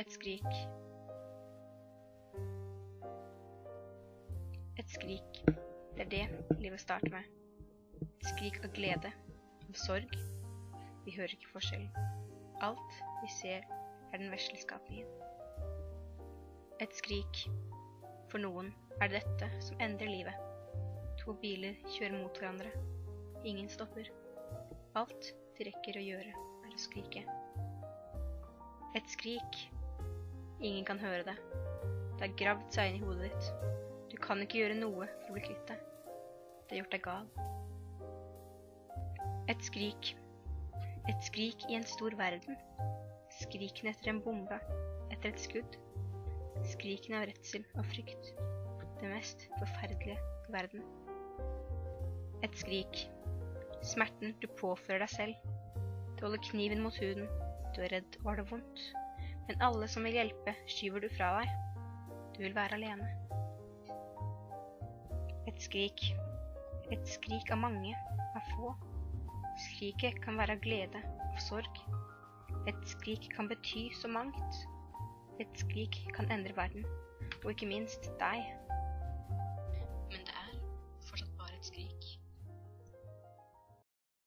Et skrik. Et skrik. Det er det livet starter med. Et skrik av glede, av sorg. Vi hører ikke forskjellen. Alt vi ser, er den vesle skapningen. Et skrik. For noen er det dette som endrer livet. To biler kjører mot hverandre. Ingen stopper. Alt de rekker å gjøre, er å skrike. Et skrik. Ingen kan høre det. Det har gravd seg inn i hodet ditt. Du kan ikke gjøre noe for å bli kvitt det. Det har gjort deg gal. Et skrik. Et skrik i en stor verden. Skrikene etter en bombe, etter et skudd. Skrikene av redsel og frykt. Det mest forferdelige i verden. Et skrik. Smerten du påfører deg selv. Du holder kniven mot huden. Du er redd og har det vondt. Men alle som vil hjelpe, skyver du fra deg. Du vil være alene. Et skrik. Et skrik av mange, av få. Skriket kan være av glede, av sorg. Et skrik kan bety så mangt. Et skrik kan endre verden, og ikke minst deg.